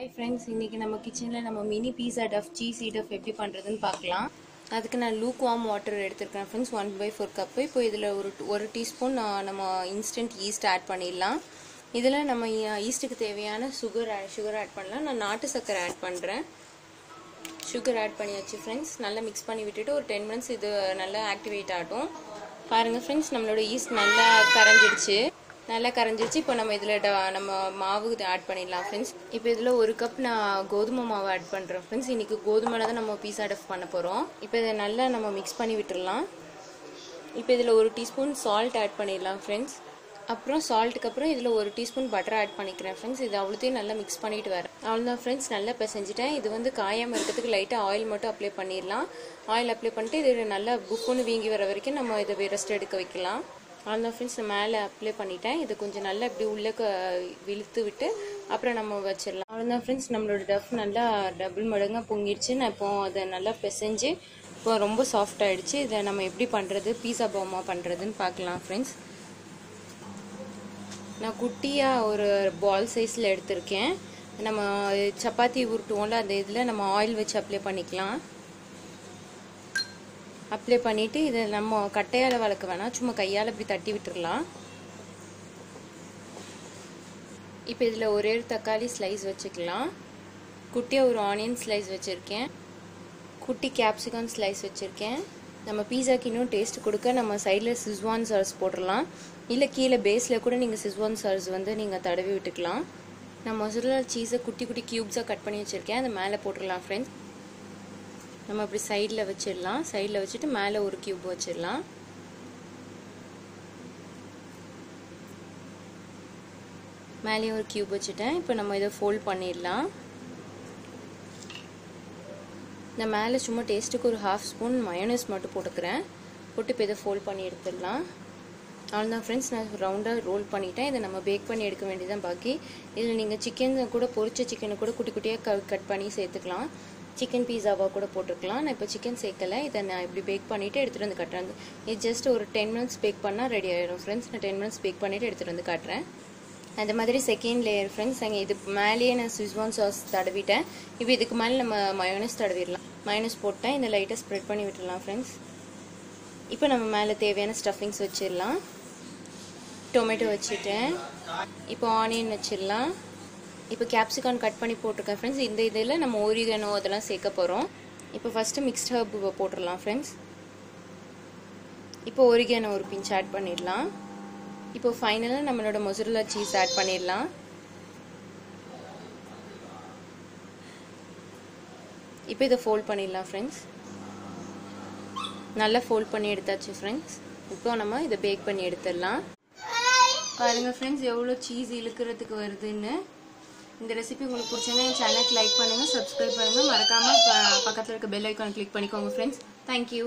Hi friends இன்றைக்கி நம்ம கிச்சனில் நம்ம mini pizza dough cheese tough எப்படி பண்ணுறதுன்னு பார்க்கலாம். அதுக்கு நான் லூக் வார்ம் வாட்டர் எடுத்துருக்கேன் friends one by four cup இப்போ இதில் ஒரு ஒரு டீஸ்பூன் நம்ம இன்ஸ்டன்ட் ஈஸ்ட் ஆட் பண்ணிடலாம். இதில் நம்ம ஈஸ்ட்டுக்கு தேவையான சுகர் சுகர் ஆட் பண்ணலாம். நான் நாட்டு சர்க்கரை ஆட் பண்ணுறேன் சுகர் ஆட் பண்ணியாச்சு ஃப்ரெண்ட்ஸ் நல்லா மிக்ஸ் பண்ணி விட்டுட்டு ஒரு டென் மினிட்ஸ் இது நல்லா ஆக்டிவேட் ஆகட்டும். பாருங்கள் ஃப்ரெண்ட்ஸ் நம்மளோட ஈஸ்ட் நல்லா கரைஞ்சிடுச்சு. நல்லா கரைஞ்சிருச்சு. இப்போ நம்ம இதில் நம்ம மாவு ஆட் பண்ணிடலாம் ஃப்ரெண்ட்ஸ் இப்போ இதில் ஒரு கப் நான் கோதுமை மாவு ஆட் பண்ணுறேன் ஃப்ரெண்ட்ஸ் இன்றைக்கி கோதுமையில் தான் நம்ம பீஸா டஃப் பண்ண போகிறோம் இப்போ இதை நல்லா நம்ம மிக்ஸ் பண்ணி விட்டுடலாம். இப்போ இதில் ஒரு டீஸ்பூன் சால்ட் ஆட் பண்ணிடலாம் ஃப்ரெண்ட்ஸ் அப்புறம் சால்ட்டுக்கு அப்புறம் இதில் ஒரு டீஸ்பூன் பட்டர் ஆட் பண்ணிக்கிறேன் ஃப்ரெண்ட்ஸ் இது அவ்வளோத்தையும் நல்லா மிக்ஸ் பண்ணிட்டு வரேன். அவ்வளோதான் ஃப்ரெண்ட்ஸ் நல்லா பிசைஞ்சிட்டேன். இது வந்து காயாமல் இருக்கிறதுக்கு லைட்டாக ஆயில் மட்டும் அப்ளை பண்ணிடலாம். ஆயில் அப்ளை பண்ணிட்டு இது நல்லா புக்குன்னு வீங்கி வர வரைக்கும் நம்ம இதை ரெஸ்ட் எடுக்க வைக்கலாம். அந்த ஃப்ரெண்ட்ஸ் மேலே அப்ளை பண்ணிட்டேன். இது கொஞ்சம் நல்லா இப்படி உள்ளே இழுத்து விட்டு அப்புறம் நம்ம வச்சிடலாம். அவ்வளோதான் ஃப்ரெண்ட்ஸ் நம்மளோட டஃப் நல்லா டபுள் மடங்காக பொங்கிடுச்சு. நான் இப்போ அதை நல்லா பிசைஞ்சு இப்போ ரொம்ப சாஃப்ட் ஆகிடுச்சு இதை நம்ம எப்படி பண்ணுறது பீஸா பாமா பண்ணுறதுன்னு பார்க்கலாம் ஃப்ரெண்ட்ஸ் நான் குட்டியாக ஒரு பால் சைஸில் எடுத்திருக்கேன். நம்ம சப்பாத்தி உருட்டுவோம்ல அந்த இதில் நம்ம ஆயில் வச்சு அப்ளை பண்ணிக்கலாம். அப்ளை பண்ணிவிட்டு இதை நம்ம கட்டையால் வளர்க்க வேணாம். சும்மா கையால் இப்படி தட்டி விட்டுடலாம் இப்போ இதில் ஒரே ஒரு தக்காளி ஸ்லைஸ் வச்சுக்கலாம். குட்டியாக ஒரு ஆனியன் ஸ்லைஸ் வச்சுருக்கேன். குட்டி கேப்சிகம் ஸ்லைஸ் வச்சுருக்கேன். நம்ம பீஸாக்கு இன்னும் டேஸ்ட் கொடுக்க நம்ம சைடில் சிஸ்வான் சாஸ் போட்டுடலாம் இல்லை கீழே பேஸில் கூட நீங்கள் சிஸ்வான் சாஸ் வந்து நீங்கள் தடவி விட்டுக்கலாம். நான் மொசரலா சீஸை குட்டி குட்டி க்யூப்ஸாக கட் பண்ணி வச்சுருக்கேன். அதை மேலே போட்டுடலாம் ஃப்ரெண்ட்ஸ் நம்ம அப்படி சைடில் வச்சிடலாம். சைடில் வச்சுட்டு மேலே ஒரு க்யூப் வச்சிடலாம். மேலேயும் ஒரு கியூப் வச்சுட்டேன். இப்போ நம்ம இதை ஃபோல்ட் பண்ணிடலாம். நான் மேலே சும்மா டேஸ்ட்டுக்கு ஒரு ஹாஃப் ஸ்பூன் மயோனஸ் மட்டும் போட்டுக்கிறேன். போட்டு இப்போ இதை ஃபோல்ட் பண்ணி எடுத்துடலாம். அவ்வளோதான் ஃப்ரெண்ட்ஸ் நான் ரவுண்டாக ரோல் பண்ணிட்டேன். இதை நம்ம பேக் பண்ணி எடுக்க வேண்டியதான் பாக்கி. இதில் நீங்கள் சிக்கன் கூட பொரிச்ச சிக்கனை கூட குட்டி குட்டியாக க கட் பண்ணி சேர்த்துக்கலாம். சிக்கன் பீஸாவாக கூட போட்டுருக்கலாம் நான் இப்போ சிக்கன் சேர்க்கலை. இதை நான் இப்படி பேக் பண்ணிவிட்டு எடுத்துகிட்டு வந்து காட்டுறேன். இது ஜஸ்ட் ஒரு டென் மினிட்ஸ் பேக் பண்ணால் ரெடி ஆகிடும் ஃப்ரெண்ட்ஸ் நான் டென் மினிட்ஸ் பேக் பண்ணிவிட்டு எடுத்துகிட்டு வந்து காட்டுறேன். அந்த மாதிரி செகண்ட் லேயர் ஃப்ரெண்ட்ஸ் அங்கே இது மேலேயே நான் ஸ்விஸ்வான் சாஸ் தடவிட்டேன். இப்போ இதுக்கு மேலே நம்ம மயோனஸ் தடவிடலாம். மயோனஸ் போட்டேன். இந்த லைட்டாக ஸ்ப்ரெட் பண்ணி விட்டுடலாம் ஃப்ரெண்ட்ஸ் இப்போ நம்ம மேலே தேவையான ஸ்டஃபிங்ஸ் வச்சிடலாம். டொமேட்டோ வச்சுட்டேன். இப்போ ஆனியன் வச்சிடலாம். இப்போ கேப்சிகான் கட் பண்ணி போட்டிருக்கேன் ஃப்ரெண்ட்ஸ் இந்த இதில் நம்ம ஓரிகனோ அதெல்லாம் சேர்க்க போகிறோம் இப்போ ஃபஸ்ட்டு மிக்ஸ்ட் ஹர்ப் போட்டுடலாம் ஃப்ரெண்ட்ஸ் இப்போ ஓரிகனோ ஒரு பிஞ்ச் ஆட் பண்ணிடலாம். இப்போ ஃபைனலாக நம்மளோட மொசரலா சீஸ் ஆட் பண்ணிடலாம். இப்போ இதை ஃபோல்ட் பண்ணிடலாம் ஃப்ரெண்ட்ஸ் நல்லா ஃபோல்ட் பண்ணி எடுத்தாச்சு ஃப்ரெண்ட்ஸ் இப்போ நம்ம இதை பேக் பண்ணி எடுத்துடலாம். பாருங்கள் ஃப்ரெண்ட்ஸ் எவ்வளோ சீஸ் இழுக்கிறதுக்கு வருதுன்னு. இந்த ரெசிபி உங்களுக்கு பிடிச்சா என் சேனலுக்கு லைக் பண்ணுங்கள் சப்ஸ்கிரைப் பண்ணுங்கள் மறக்காமல் பக்கத்தில் இருக்க பெல் ஐக்கான் கிளிக் பண்ணிக்கோங்க ஃப்ரெண்ட்ஸ் தேங்க்யூ